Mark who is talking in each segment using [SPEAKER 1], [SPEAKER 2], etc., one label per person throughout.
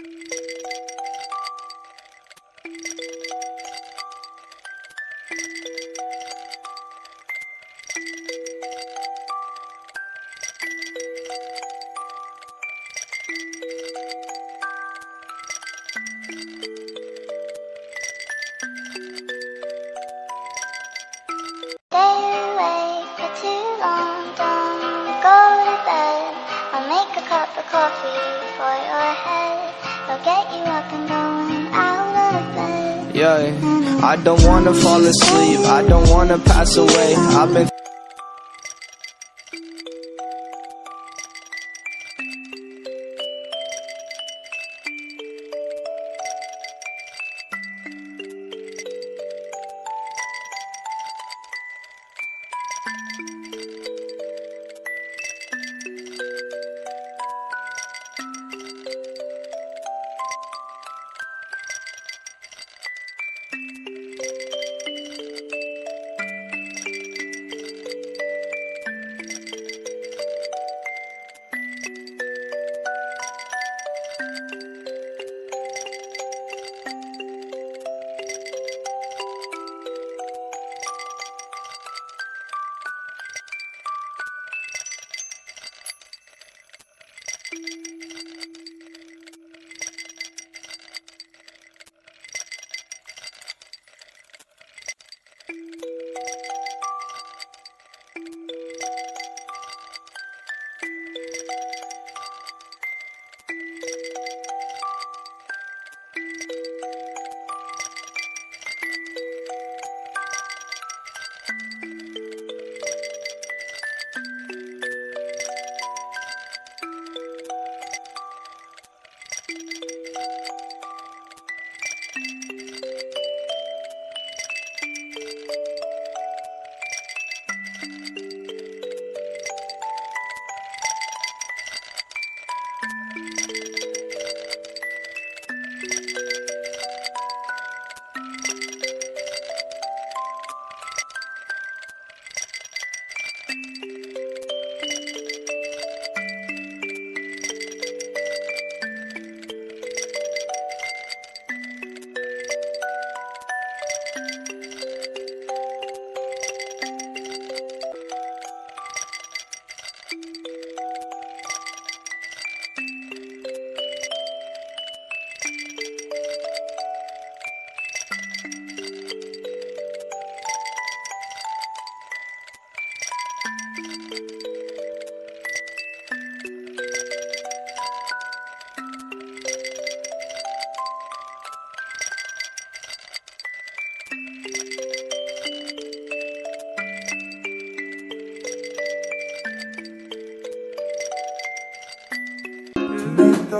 [SPEAKER 1] Stay
[SPEAKER 2] Yeah, I don't wanna fall asleep, I don't wanna pass away. I've been
[SPEAKER 3] to make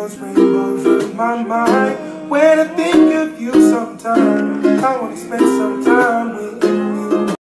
[SPEAKER 3] those rainbows in my mind. When I think of you sometimes, I wanna spend some time with you.